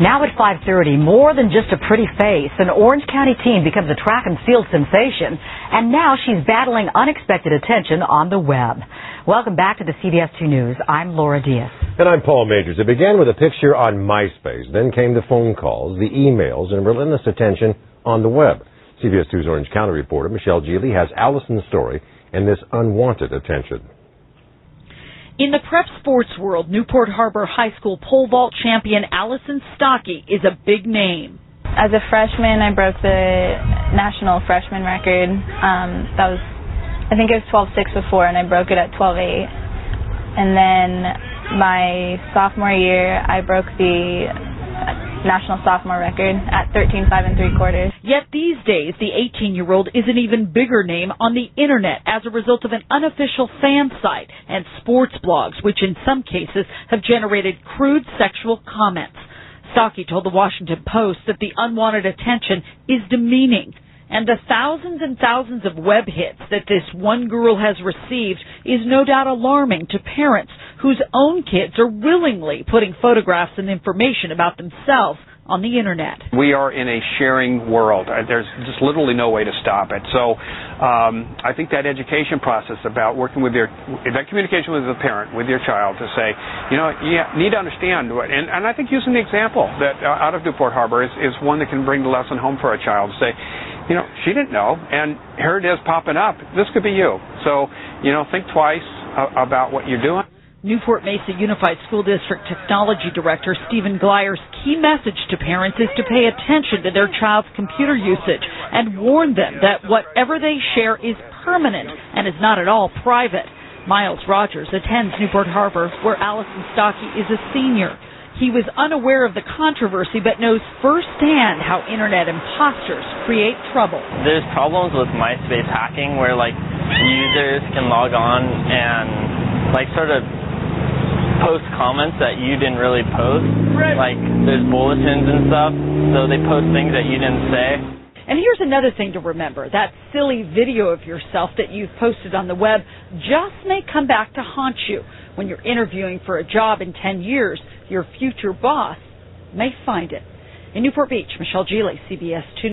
Now at 5:30, more than just a pretty face, an Orange County teen becomes a track and field sensation, and now she's battling unexpected attention on the web. Welcome back to the CBS 2 News. I'm Laura Diaz. And I'm Paul Magers. It began with a picture on MySpace, then came the phone calls, the emails, and relentless attention on the web. CBS 2's Orange County reporter Michelle Geely has Allison's story and this unwanted attention. In the prep sports world, Newport Harbor High School pole vault champion Allison Stokke is a big name. As a freshman, I broke the national freshman record. Um, that was, I think it was 12.6 before, and I broke it at 12.8. And then my sophomore year, I broke the national sophomore record at 13 5 and 3 quarters. Yet these days, the 18 year old is an even bigger name on the internet as a result of an unofficial fan site and sports blogs, which in some cases have generated crude sexual comments. Stokke told the Washington Post that the unwanted attention is demeaning. And the thousands and thousands of web hits that this one girl has received is no doubt alarming to parents whose own kids are willingly putting photographs and information about themselves on the internet. We are in a sharing world. Uh, there's just literally no way to stop it. So um, I think that education process about working with your, that communication with the parent, with your child to say, you know, you need to understand what, and, and I think using the example that uh, out of Newport Harbor is, is one that can bring the lesson home for a child. Say, you know, she didn't know, and here it is popping up. This could be you. So, you know, think twice about what you're doing. Newport Mesa Unified School District Technology Director Stephen Glyer's key message to parents is to pay attention to their child's computer usage and warn them that whatever they share is permanent and is not at all private. Miles Rogers attends Newport Harbor, where Allison Stokke is a senior. He was unaware of the controversy but knows firsthand how internet imposters create trouble. There's problems with MySpace hacking where like users can log on and like sort of post comments that you didn't really post. Like there's bulletins and stuff, so they post things that you didn't say. And here's another thing to remember. That silly video of yourself that you've posted on the web just may come back to haunt you. When you're interviewing for a job in 10 years, your future boss may find it. In Newport Beach, Michelle Geely, CBS 2.